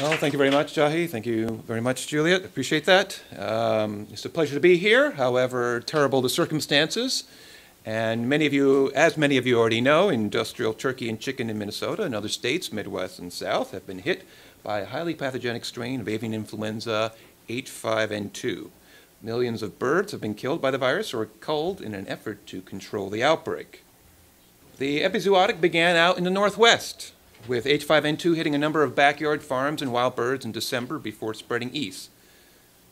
Well, thank you very much, Jahi. Thank you very much, Juliet. Appreciate that. Um, it's a pleasure to be here, however terrible the circumstances. And many of you, as many of you already know, industrial turkey and chicken in Minnesota and other states, Midwest and South, have been hit by a highly pathogenic strain of avian influenza H5N2. Millions of birds have been killed by the virus or culled in an effort to control the outbreak. The epizootic began out in the northwest, with H5N2 hitting a number of backyard farms and wild birds in December before spreading east.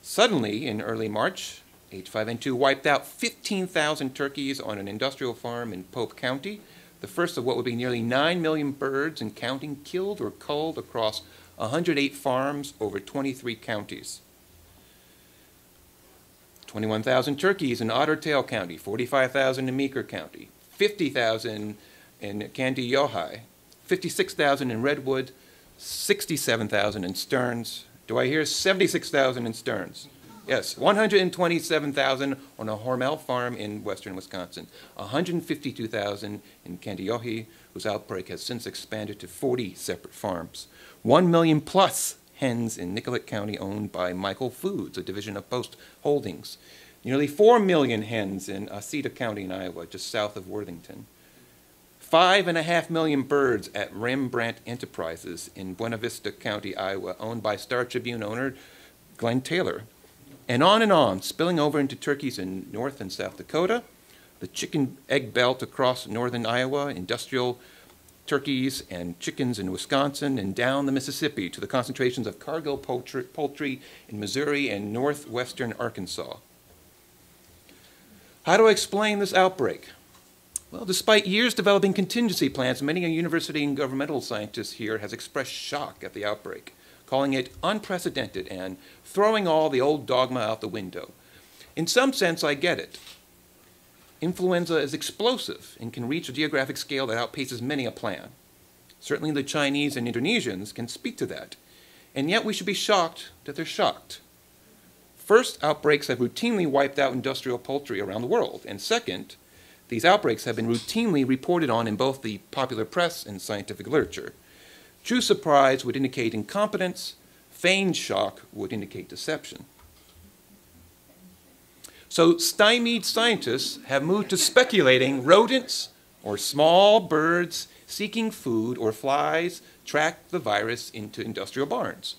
Suddenly, in early March, H5N2 wiped out 15,000 turkeys on an industrial farm in Pope County, the first of what would be nearly 9 million birds and counting killed or culled across 108 farms over 23 counties. 21,000 turkeys in Otter Tail County, 45,000 in Meeker County, 50,000 in Kandiyohi, 56,000 in Redwood, 67,000 in Stearns. Do I hear 76,000 in Stearns? Yes, 127,000 on a Hormel farm in western Wisconsin, 152,000 in Kandiyohi, whose outbreak has since expanded to 40 separate farms. 1 million plus hens in Nicollet County owned by Michael Foods, a division of Post Holdings. Nearly 4 million hens in Osceola County in Iowa, just south of Worthington five and a half million birds at Rembrandt Enterprises in Buena Vista County, Iowa, owned by Star Tribune owner Glen Taylor. And on and on, spilling over into turkeys in North and South Dakota, the chicken egg belt across northern Iowa, industrial turkeys and chickens in Wisconsin, and down the Mississippi to the concentrations of Cargill poultry, poultry in Missouri and northwestern Arkansas. How do I explain this outbreak? Well, despite years developing contingency plans, many a university and governmental scientists here has expressed shock at the outbreak, calling it unprecedented and throwing all the old dogma out the window. In some sense, I get it. Influenza is explosive and can reach a geographic scale that outpaces many a plan. Certainly the Chinese and Indonesians can speak to that. And yet we should be shocked that they're shocked. First, outbreaks have routinely wiped out industrial poultry around the world. And second, these outbreaks have been routinely reported on in both the popular press and scientific literature. True surprise would indicate incompetence, feigned shock would indicate deception. So, stymied scientists have moved to speculating rodents or small birds seeking food or flies track the virus into industrial barns.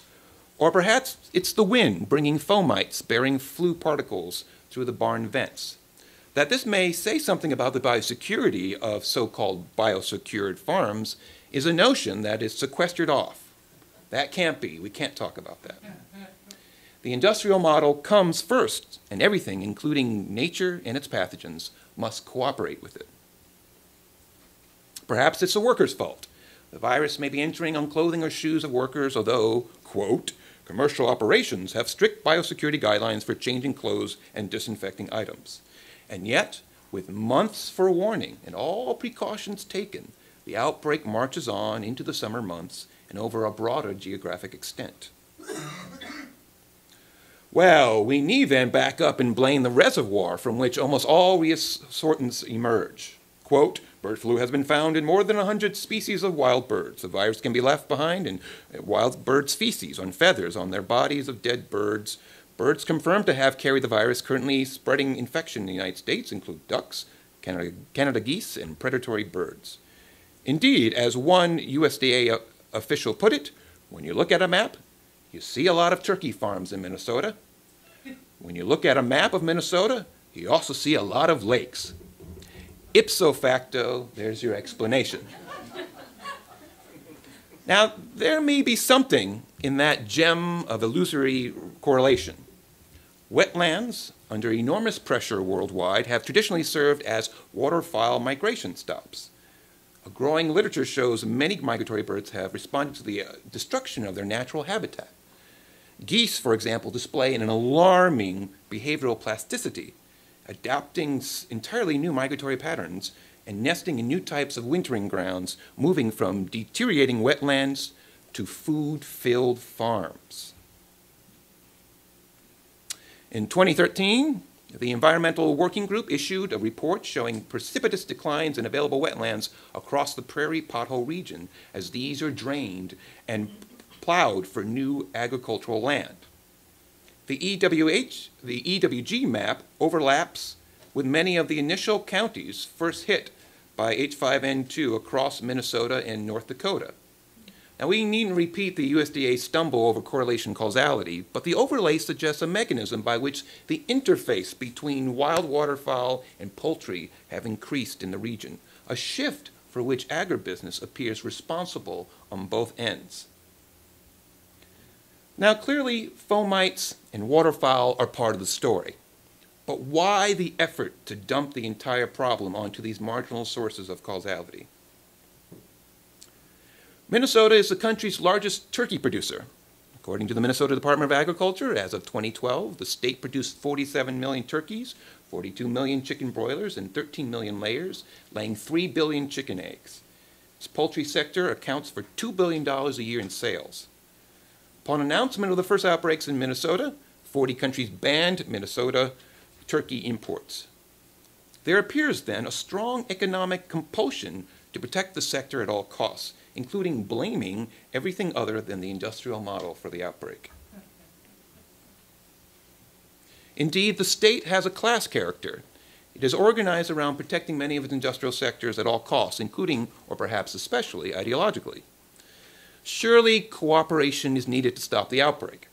Or perhaps it's the wind bringing fomites bearing flu particles through the barn vents that this may say something about the biosecurity of so called biosecured farms is a notion that is sequestered off. That can't be. We can't talk about that. The industrial model comes first, and everything, including nature and its pathogens, must cooperate with it. Perhaps it's the worker's fault. The virus may be entering on clothing or shoes of workers, although, quote, commercial operations have strict biosecurity guidelines for changing clothes and disinfecting items. And yet, with months for warning and all precautions taken, the outbreak marches on into the summer months and over a broader geographic extent. Well, we need then back up and blame the reservoir from which almost all reassortants emerge. Quote, bird flu has been found in more than 100 species of wild birds. The virus can be left behind in wild birds' feces, on feathers, on their bodies of dead birds, Birds confirmed to have carried the virus currently spreading infection in the United States include ducks, Canada, Canada geese, and predatory birds. Indeed, as one USDA official put it, when you look at a map, you see a lot of turkey farms in Minnesota. When you look at a map of Minnesota, you also see a lot of lakes. Ipso facto, there's your explanation. now, there may be something in that gem of illusory correlation. Wetlands, under enormous pressure worldwide, have traditionally served as waterfowl migration stops. A growing literature shows many migratory birds have responded to the uh, destruction of their natural habitat. Geese, for example, display an alarming behavioral plasticity, adapting entirely new migratory patterns and nesting in new types of wintering grounds, moving from deteriorating wetlands to food filled farms. In 2013, the Environmental Working Group issued a report showing precipitous declines in available wetlands across the prairie pothole region as these are drained and plowed for new agricultural land. The EWH, the EWG map overlaps with many of the initial counties first hit by H5N2 across Minnesota and North Dakota. Now, we needn't repeat the USDA stumble over correlation causality, but the overlay suggests a mechanism by which the interface between wild waterfowl and poultry have increased in the region, a shift for which agribusiness appears responsible on both ends. Now, clearly, fomites and waterfowl are part of the story. But why the effort to dump the entire problem onto these marginal sources of causality? Minnesota is the country's largest turkey producer. According to the Minnesota Department of Agriculture, as of 2012, the state produced 47 million turkeys, 42 million chicken broilers, and 13 million layers, laying 3 billion chicken eggs. Its poultry sector accounts for $2 billion a year in sales. Upon announcement of the first outbreaks in Minnesota, 40 countries banned Minnesota turkey imports. There appears then a strong economic compulsion to protect the sector at all costs, including blaming everything other than the industrial model for the outbreak. Indeed, the state has a class character. It is organized around protecting many of its industrial sectors at all costs, including, or perhaps especially, ideologically. Surely cooperation is needed to stop the outbreak.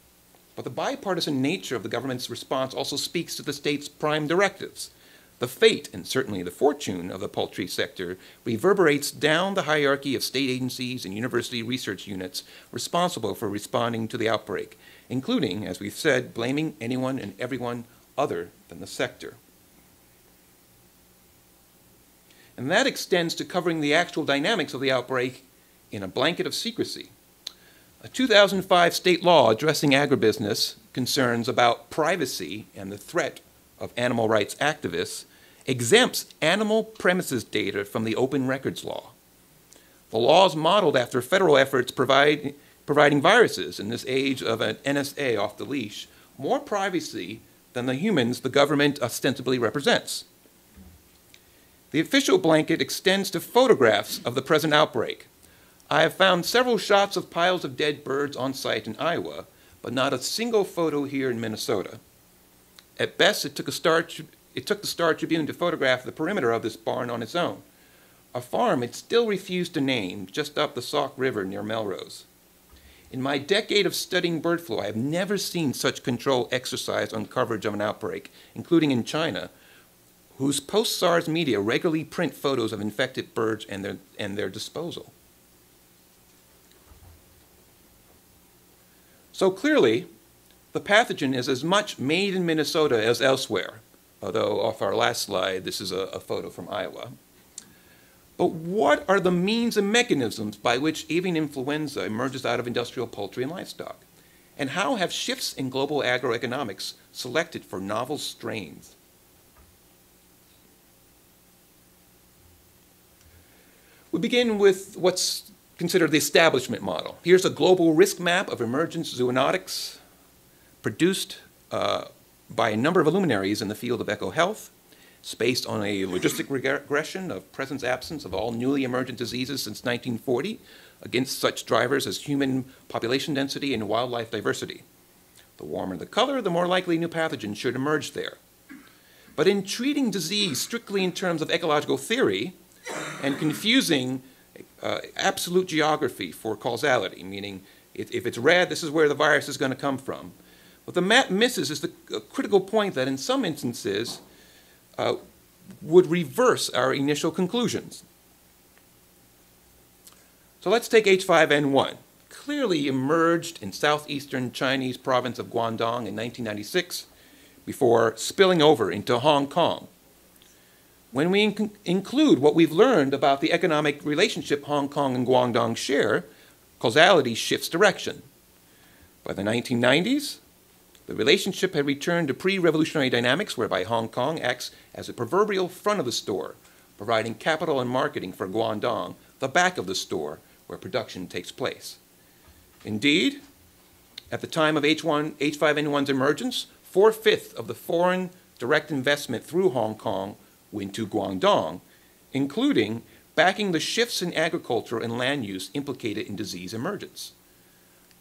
But the bipartisan nature of the government's response also speaks to the state's prime directives. The fate, and certainly the fortune, of the poultry sector reverberates down the hierarchy of state agencies and university research units responsible for responding to the outbreak, including, as we've said, blaming anyone and everyone other than the sector. And that extends to covering the actual dynamics of the outbreak in a blanket of secrecy. A 2005 state law addressing agribusiness concerns about privacy and the threat of animal rights activists exempts animal premises data from the open records law. The law is modeled after federal efforts provide, providing viruses in this age of an NSA off the leash more privacy than the humans the government ostensibly represents. The official blanket extends to photographs of the present outbreak, I have found several shots of piles of dead birds on site in Iowa, but not a single photo here in Minnesota. At best, it took, a Star, it took the Star Tribune to photograph the perimeter of this barn on its own. A farm it still refused to name, just up the Sauk River near Melrose. In my decade of studying bird flu, I have never seen such control exercised on coverage of an outbreak, including in China, whose post SARS media regularly print photos of infected birds and their, and their disposal. So clearly, the pathogen is as much made in Minnesota as elsewhere, although off our last slide, this is a, a photo from Iowa. But what are the means and mechanisms by which avian influenza emerges out of industrial poultry and livestock? And how have shifts in global agroeconomics selected for novel strains? We begin with what's considered the establishment model. Here's a global risk map of emergent zoonotics produced uh, by a number of luminaries in the field of ecohealth. It's based on a logistic regression of presence absence of all newly emergent diseases since 1940 against such drivers as human population density and wildlife diversity. The warmer the color, the more likely new pathogens should emerge there. But in treating disease strictly in terms of ecological theory and confusing uh, absolute geography for causality, meaning if, if, it's red, this is where the virus is going to come from. What the map misses is the critical point that in some instances uh, would reverse our initial conclusions. So let's take H5N1. Clearly emerged in southeastern Chinese province of Guangdong in 1996 before spilling over into Hong Kong when we inc include what we've learned about the economic relationship Hong Kong and Guangdong share, causality shifts direction. By the 1990s, the relationship had returned to pre-revolutionary dynamics whereby Hong Kong acts as a proverbial front of the store, providing capital and marketing for Guangdong, the back of the store where production takes place. Indeed, at the time of H1, H5N1's emergence, four-fifths of the foreign direct investment through Hong Kong went to Guangdong, including backing the shifts in agriculture and land use implicated in disease emergence.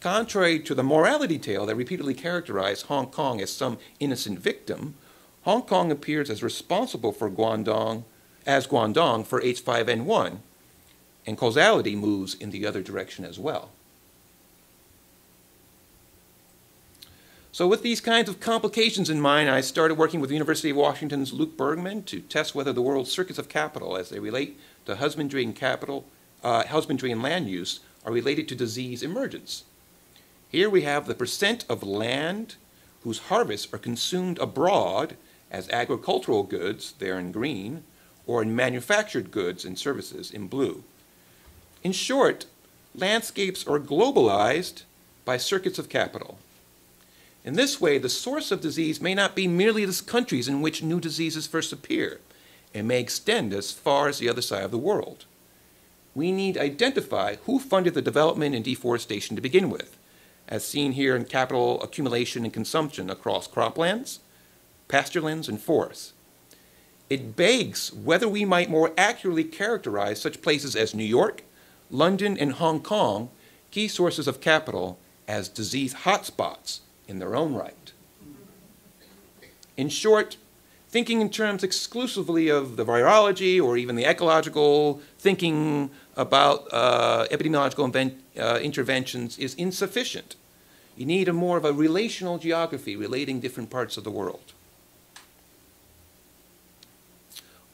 Contrary to the morality tale that repeatedly characterized Hong Kong as some innocent victim, Hong Kong appears as responsible for Guangdong as Guangdong for H5N1, and causality moves in the other direction as well. So with these kinds of complications in mind, I started working with the University of Washington's Luke Bergmann to test whether the world's circuits of capital, as they relate to husbandry and capital, uh, husbandry and land use, are related to disease emergence. Here we have the percent of land whose harvests are consumed abroad as agricultural goods, there in green, or in manufactured goods and services in blue. In short, landscapes are globalized by circuits of capital. In this way, the source of disease may not be merely the countries in which new diseases first appear. It may extend as far as the other side of the world. We need identify who funded the development and deforestation to begin with, as seen here in capital accumulation and consumption across croplands, pasturelands, and forests. It begs whether we might more accurately characterize such places as New York, London, and Hong Kong, key sources of capital, as disease hotspots in their own right. In short, thinking in terms exclusively of the virology or even the ecological, thinking about uh, epidemiological uh, interventions is insufficient. You need a more of a relational geography relating different parts of the world.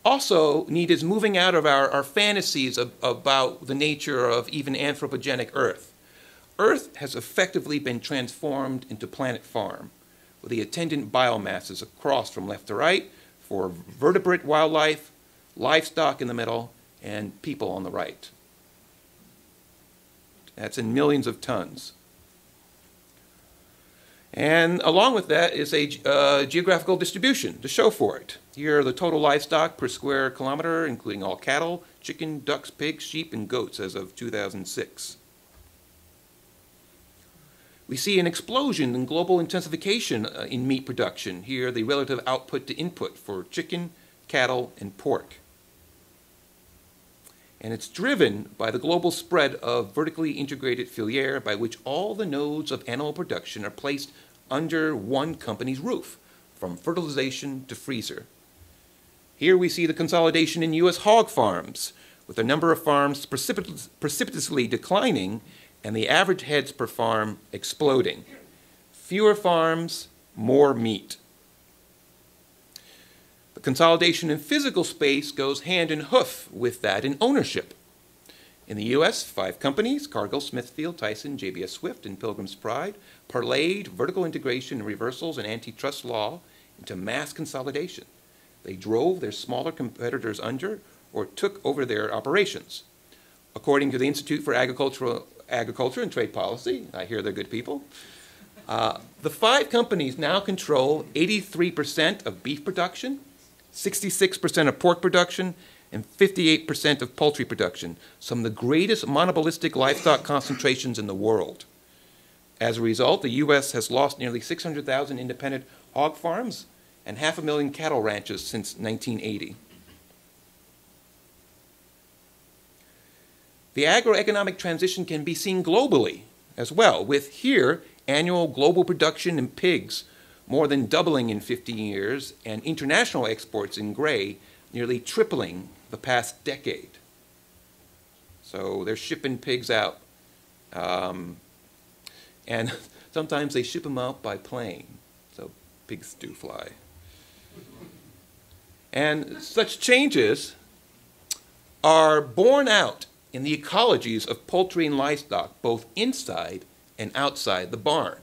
Also, need is moving out of our, our fantasies of, about the nature of even anthropogenic Earth Earth has effectively been transformed into planet farm, with the attendant biomasses across from left to right for vertebrate wildlife, livestock in the middle, and people on the right. That's in millions of tons. And along with that is a uh, geographical distribution to show for it. Here are the total livestock per square kilometer, including all cattle, chicken, ducks, pigs, sheep, and goats as of 2006. We see an explosion in global intensification uh, in meat production. Here, the relative output to input for chicken, cattle, and pork. And it's driven by the global spread of vertically integrated filiere by which all the nodes of animal production are placed under one company's roof, from fertilization to freezer. Here we see the consolidation in U.S. hog farms, with the number of farms precipit precipitously declining and the average heads per farm exploding. Fewer farms, more meat. The consolidation in physical space goes hand in hoof with that in ownership. In the US, five companies, Cargill, Smithfield, Tyson, JBS Swift, and Pilgrim's Pride, parlayed vertical integration and reversals in antitrust law into mass consolidation. They drove their smaller competitors under or took over their operations. According to the Institute for Agricultural Agriculture and Trade Policy. I hear they're good people. Uh, the five companies now control 83% of beef production, 66% of pork production, and 58% of poultry production, some of the greatest monopolistic livestock concentrations in the world. As a result, the U.S. has lost nearly 600,000 independent hog farms and half a million cattle ranches since 1980. The agroeconomic transition can be seen globally as well, with here annual global production in pigs more than doubling in 15 years and international exports in gray nearly tripling the past decade. So they're shipping pigs out. Um, and sometimes they ship them out by plane. So pigs do fly. And such changes are borne out in the ecologies of poultry and livestock, both inside and outside the barn.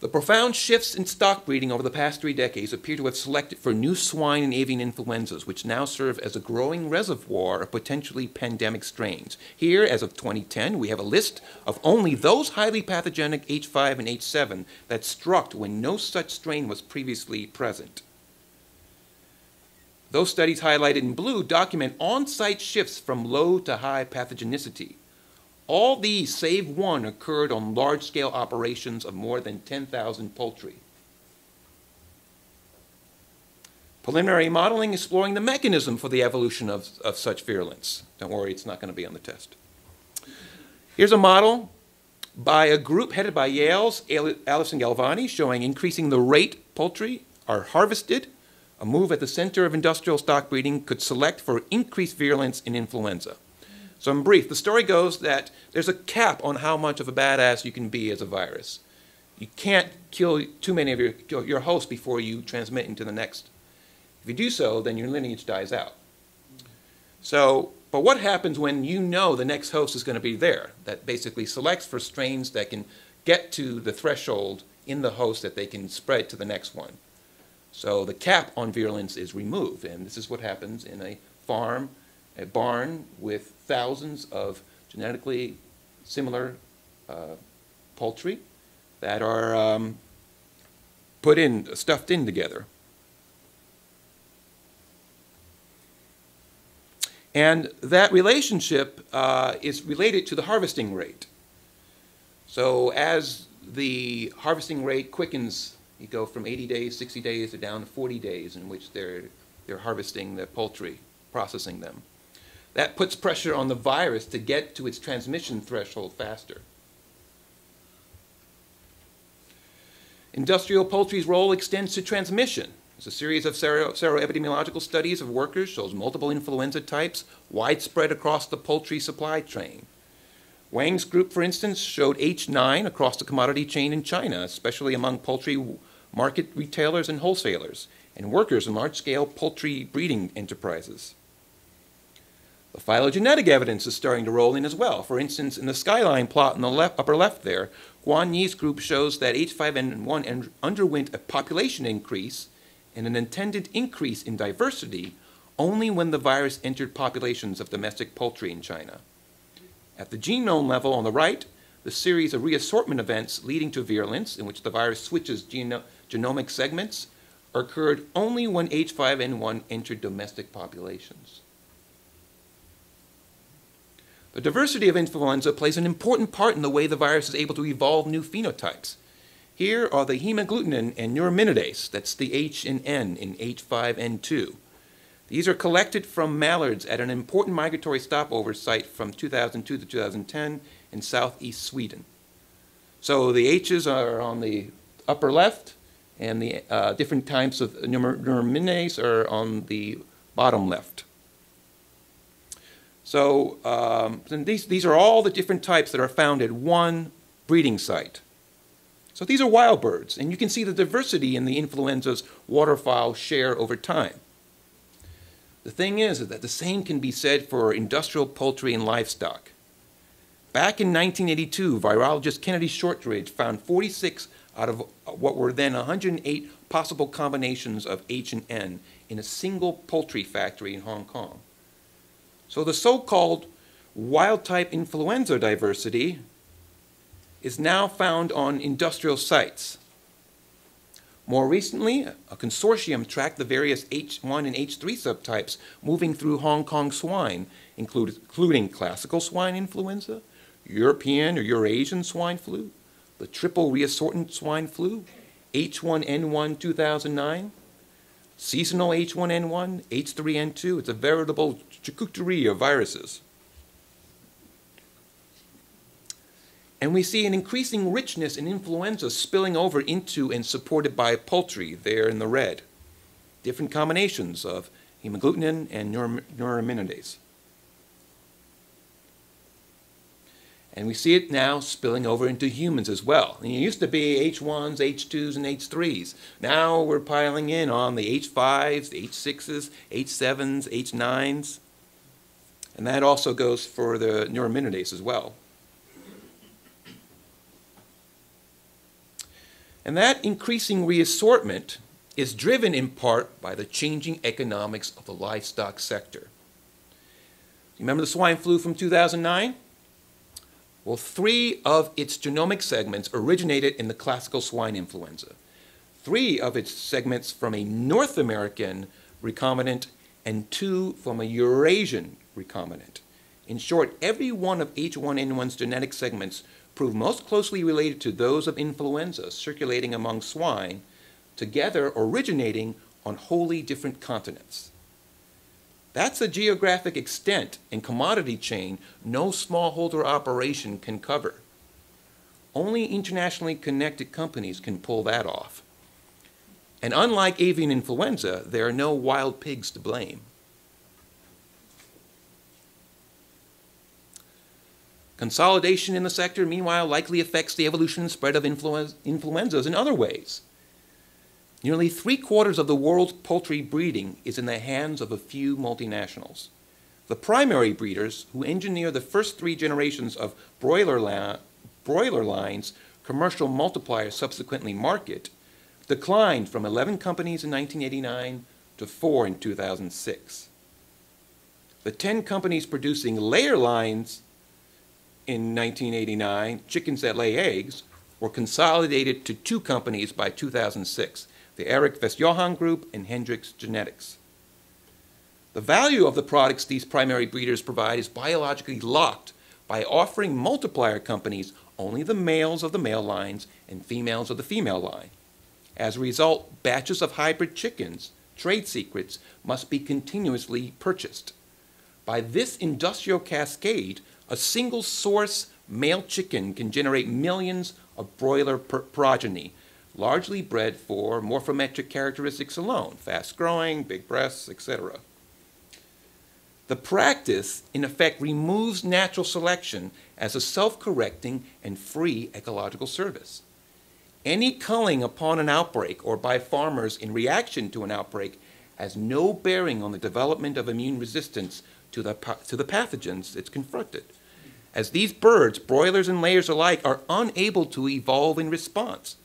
The profound shifts in stock breeding over the past three decades appear to have selected for new swine and avian influenzas, which now serve as a growing reservoir of potentially pandemic strains. Here, as of 2010, we have a list of only those highly pathogenic H5 and H7 that struck when no such strain was previously present. Those studies highlighted in blue document on-site shifts from low to high pathogenicity. All these, save one, occurred on large-scale operations of more than 10,000 poultry. Preliminary modeling exploring the mechanism for the evolution of, of such virulence. Don't worry, it's not going to be on the test. Here's a model by a group headed by Yale's Alison Galvani showing increasing the rate poultry are harvested. A move at the center of industrial stock breeding could select for increased virulence in influenza. So, in brief, the story goes that there's a cap on how much of a badass you can be as a virus. You can't kill too many of your, your hosts before you transmit into the next. If you do so, then your lineage dies out. So, but what happens when you know the next host is going to be there? That basically selects for strains that can get to the threshold in the host that they can spread to the next one. So the cap on virulence is removed, and this is what happens in a farm a barn with thousands of genetically similar uh, poultry that are um, put in, stuffed in together. And that relationship uh, is related to the harvesting rate. So as the harvesting rate quickens, you go from 80 days, 60 days, to down to 40 days in which they're, they're harvesting the poultry, processing them. That puts pressure on the virus to get to its transmission threshold faster. Industrial poultry's role extends to transmission. There's a series of sero seroepidemiological studies of workers shows multiple influenza types widespread across the poultry supply chain. Wang's group, for instance, showed H9 across the commodity chain in China, especially among poultry market retailers and wholesalers, and workers in large-scale poultry breeding enterprises. The phylogenetic evidence is starting to roll in as well. For instance, in the skyline plot in the left, upper left there, Guan Yi's group shows that H5N1 underwent a population increase and an intended increase in diversity only when the virus entered populations of domestic poultry in China. At the genome level on the right, the series of reassortment events leading to virulence, in which the virus switches geno genomic segments, occurred only when H5N1 entered domestic populations. The diversity of influenza plays an important part in the way the virus is able to evolve new phenotypes. Here are the hemagglutinin and neuraminidase, that's the H and N in H5N2. These are collected from mallards at an important migratory stopover site from 2002 to 2010 in southeast Sweden. So the H's are on the upper left, and the uh, different types of neuraminidase are on the bottom left. So um, these, these are all the different types that are found at one breeding site. So these are wild birds, and you can see the diversity in the influenza's waterfowl share over time. The thing is, is that the same can be said for industrial poultry and livestock. Back in 1982, virologist Kennedy Shortridge found 46 out of what were then 108 possible combinations of H and N in a single poultry factory in Hong Kong. So the so-called wild-type influenza diversity is now found on industrial sites. More recently, a consortium tracked the various H1 and H3 subtypes moving through Hong Kong swine, including classical swine influenza, European or Eurasian swine flu, the triple reassortant swine flu, H1N1 2009, seasonal H1N1, H3N2. It's a veritable charcuterie of viruses. And we see an increasing richness in influenza spilling over into and supported by poultry there in the red. Different combinations of hemagglutinin and neuraminidase. And we see it now spilling over into humans as well. And it used to be H1s, H2s, and H3s. Now we're piling in on the H5s, the H6s, H7s, H9s. And that also goes for the neuraminidase as well. And that increasing reassortment is driven in part by the changing economics of the livestock sector. Remember the swine flu from 2009? Well, three of its genomic segments originated in the classical swine influenza. Three of its segments from a North American recombinant and two from a Eurasian recombinant. In short, every one of H1N1's genetic segments proved most closely related to those of influenza circulating among swine, together originating on wholly different continents. That's a geographic extent and commodity chain no smallholder operation can cover. Only internationally connected companies can pull that off. And unlike avian influenza, there are no wild pigs to blame. Consolidation in the sector, meanwhile, likely affects the evolution and spread of influenza, in other ways. Nearly three quarters of the world's poultry breeding is in the hands of a few multinationals. The primary breeders, who engineer the first three generations of broiler, broiler lines commercial multipliers subsequently market, declined from 11 companies in 1989 to four in 2006. The 10 companies producing layer lines in 1989, chickens that lay eggs, were consolidated to two companies by 2006, the Erich Wesjohann Group and Hendrix Genetics. The value of the products these primary breeders provide is biologically locked by offering multiplier companies only the males of the male lines and females of the female line. As a result, batches of hybrid chickens, trade secrets, must be continuously purchased. By this industrial cascade, a single source male chicken can generate millions of broiler progeny, largely bred for morphometric characteristics alone, fast growing, big breasts, etc. The practice, in effect, removes natural selection as a self correcting and free ecological service. Any culling upon an outbreak or by farmers in reaction to an outbreak has no bearing on the development of immune resistance to the, to the pathogens it's confronted, as these birds, broilers and layers alike, are unable to evolve in response.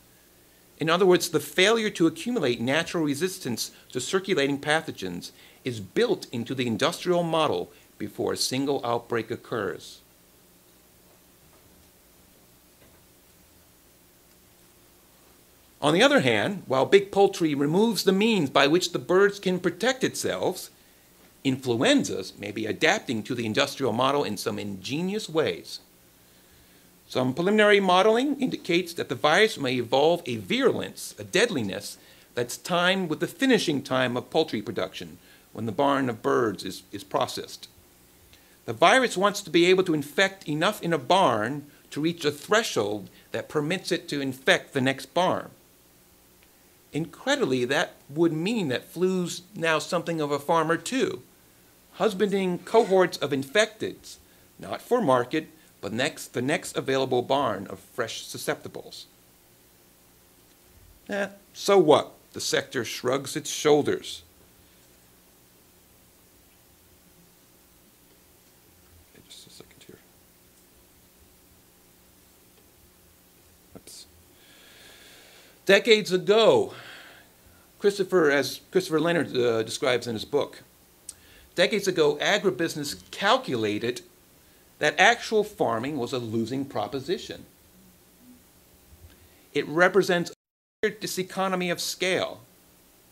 In other words, the failure to accumulate natural resistance to circulating pathogens is built into the industrial model before a single outbreak occurs. On the other hand, while big poultry removes the means by which the birds can protect itself, influenzas may be adapting to the industrial model in some ingenious ways. Some preliminary modeling indicates that the virus may evolve a virulence, a deadliness, that's timed with the finishing time of poultry production when the barn of birds is, is processed. The virus wants to be able to infect enough in a barn to reach a threshold that permits it to infect the next barn. Incredibly, that would mean that flu's now something of a farmer too, husbanding cohorts of infecteds, not for market, but next, the next available barn of fresh susceptibles. Eh, so what? The sector shrugs its shoulders. Just a second here. Oops. Decades ago, Christopher, as Christopher Leonard uh, describes in his book, decades ago, agribusiness calculated that actual farming was a losing proposition. It represents this economy of scale.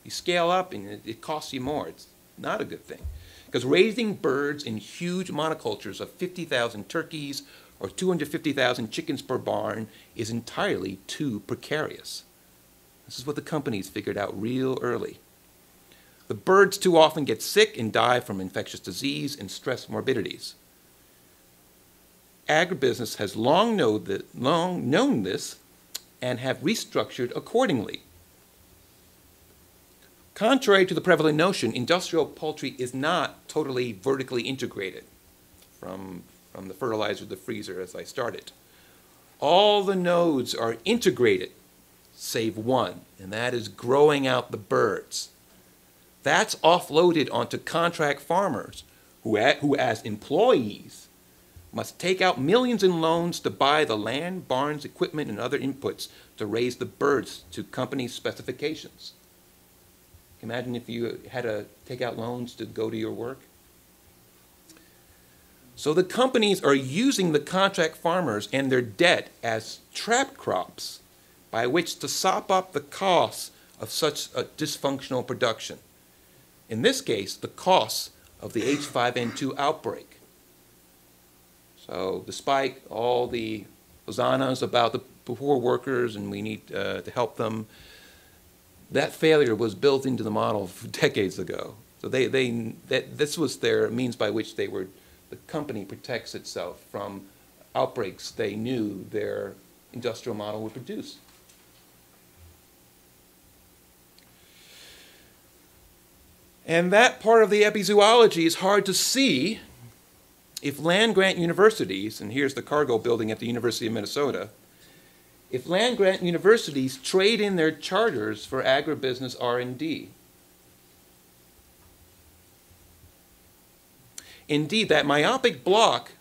You scale up and it, costs you more. It's not a good thing. Because raising birds in huge monocultures of 50,000 turkeys or 250,000 chickens per barn is entirely too precarious. This is what the companies figured out real early. The birds too often get sick and die from infectious disease and stress morbidities. Agribusiness has long, know that, long known this and have restructured accordingly. Contrary to the prevalent notion, industrial poultry is not totally vertically integrated from, from the fertilizer to the freezer as I started. All the nodes are integrated save one, and that is growing out the birds. That's offloaded onto contract farmers who, who as employees, must take out millions in loans to buy the land, barns, equipment, and other inputs to raise the birds to company specifications. Imagine if you had to take out loans to go to your work. So the companies are using the contract farmers and their debt as trap crops by which to sop up the costs of such a dysfunctional production. In this case, the costs of the H5N2 outbreak. So despite all the hosannas about the poor workers and we need uh, to help them, that failure was built into the model decades ago. So they, they, that, this was their means by which they were, the company protects itself from outbreaks they knew their industrial model would produce. And that part of the epizoology is hard to see if land grant universities, and here's the Cargill building at the University of Minnesota, if land grant universities trade in their charters for agribusiness R&D. Indeed, that myopic block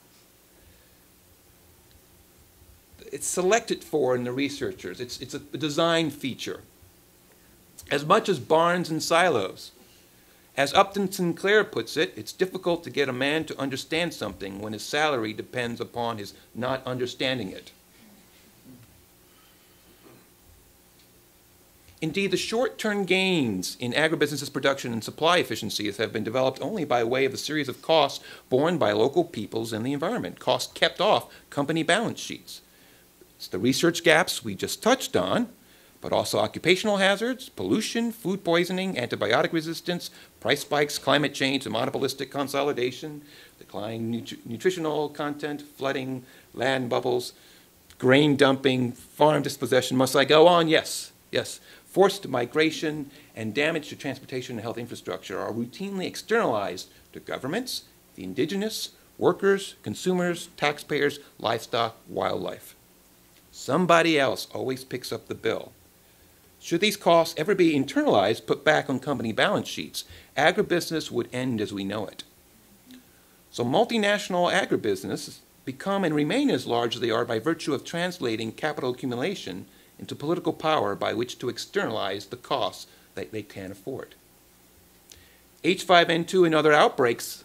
it's selected for in the researchers. It's, it's a design feature. As much as barns and silos, as Upton Sinclair puts it, it's difficult to get a man to understand something when his salary depends upon his not understanding it. Indeed, the short-term gains in agribusiness's production and supply efficiencies have been developed only by way of a series of costs borne by local peoples and the environment, costs kept off company balance sheets. It's the research gaps we just touched on, but also occupational hazards, pollution, food poisoning, antibiotic resistance, price spikes, climate change, monopolistic consolidation, declining nutri nutritional content, flooding, land bubbles, grain dumping, farm dispossession. Must I go on? Yes, yes. Forced migration and damage to transportation and health infrastructure are routinely externalized to governments, the indigenous, workers, consumers, taxpayers, livestock, wildlife. Somebody else always picks up the bill. Should these costs ever be internalized, put back on company balance sheets, agribusiness would end as we know it. So multinational agribusiness become and remain as large as they are by virtue of translating capital accumulation into political power by which to externalize the costs that they can't afford. H5N2 and other outbreaks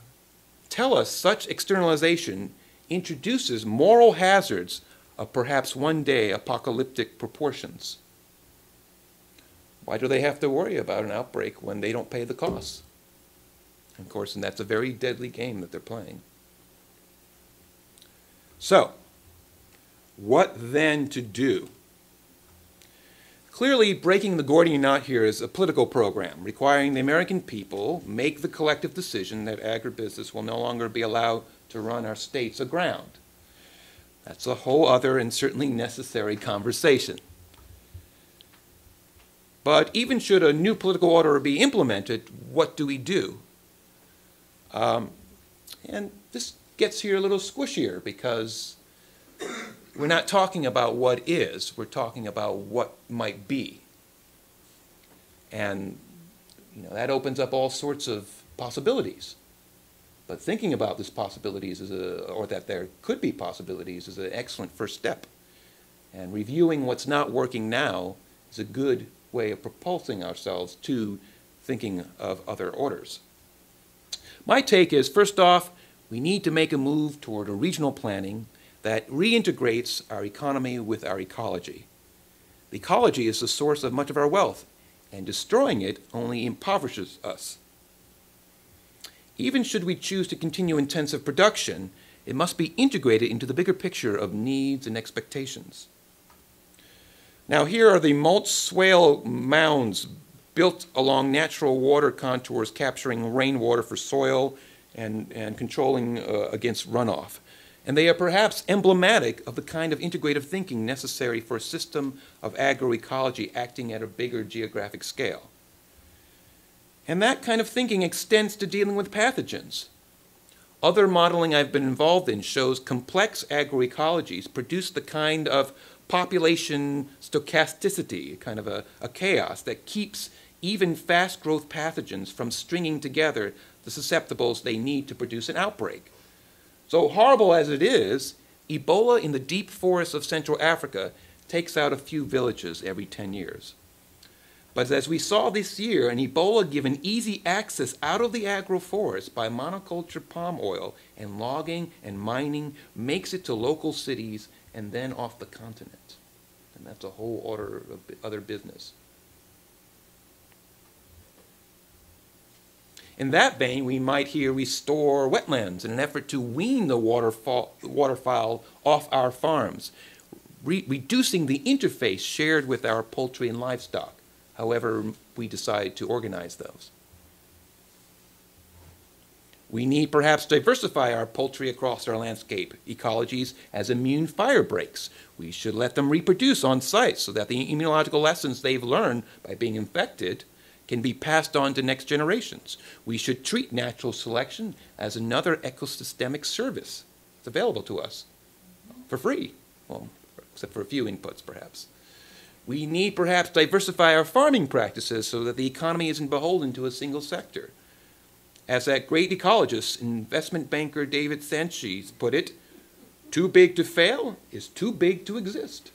tell us such externalization introduces moral hazards of perhaps one day apocalyptic proportions. Why do they have to worry about an outbreak when they don't pay the costs? Of course, and that's a very deadly game that they're playing. So, what then to do? Clearly, breaking the Gordian knot here is a political program requiring the American people make the collective decision that agribusiness will no longer be allowed to run our states aground. That's a whole other and certainly necessary conversation. But even should a new political order be implemented, what do we do? Um, and this gets here a little squishier because we're not talking about what is, we're talking about what might be. And you know, that opens up all sorts of possibilities. But thinking about these possibilities is a, or that there could be possibilities is an excellent first step. And reviewing what's not working now is a good way of propulsing ourselves to thinking of other orders. My take is, first off, we need to make a move toward a regional planning that reintegrates our economy with our ecology. The ecology is the source of much of our wealth, and destroying it only impoverishes us. Even should we choose to continue intensive production, it must be integrated into the bigger picture of needs and expectations. Now here are the mulch swale mounds built along natural water contours capturing rainwater for soil and, and controlling uh, against runoff. And they are perhaps emblematic of the kind of integrative thinking necessary for a system of agroecology acting at a bigger geographic scale. And that kind of thinking extends to dealing with pathogens. Other modeling I've been involved in shows complex agroecologies produce the kind of population stochasticity, kind of a, a chaos that keeps even fast growth pathogens from stringing together the susceptibles they need to produce an outbreak. So horrible as it is, Ebola in the deep forests of Central Africa takes out a few villages every 10 years. But as we saw this year, an Ebola given easy access out of the agroforest by monoculture palm oil and logging and mining makes it to local cities and then off the continent. And that's a whole order of other business. In that vein, we might here restore wetlands in an effort to wean the waterfall, waterfowl off our farms, re reducing the interface shared with our poultry and livestock. however we decide to organize those. We need perhaps diversify our poultry across our landscape ecologies as immune fire breaks. We should let them reproduce on site so that the immunological lessons they've learned by being infected can be passed on to next generations. We should treat natural selection as another ecosystemic service. It's available to us for free, well, except for a few inputs perhaps. We need perhaps diversify our farming practices so that the economy isn't beholden to a single sector. As that great ecologist, investment banker David Sanchez put it, too big to fail is too big to exist.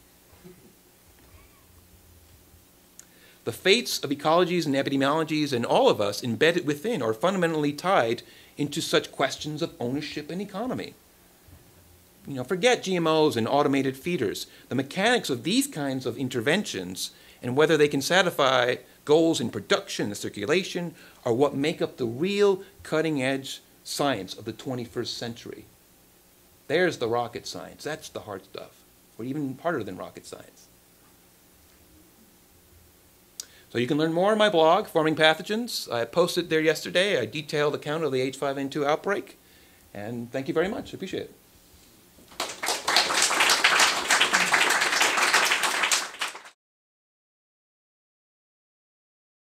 The fates of ecologies and epidemiologies and all of us embedded within are fundamentally tied into such questions of ownership and economy. You know, forget GMOs and automated feeders. The mechanics of these kinds of interventions and whether they can satisfy goals in production and circulation are what make up the real cutting edge science of the 21st century. There's the rocket science. That's the hard stuff, or even harder than rocket science. So you can learn more on my blog, Farming Pathogens. I posted there yesterday a detailed account of the H5N2 outbreak. And thank you very much. I appreciate it.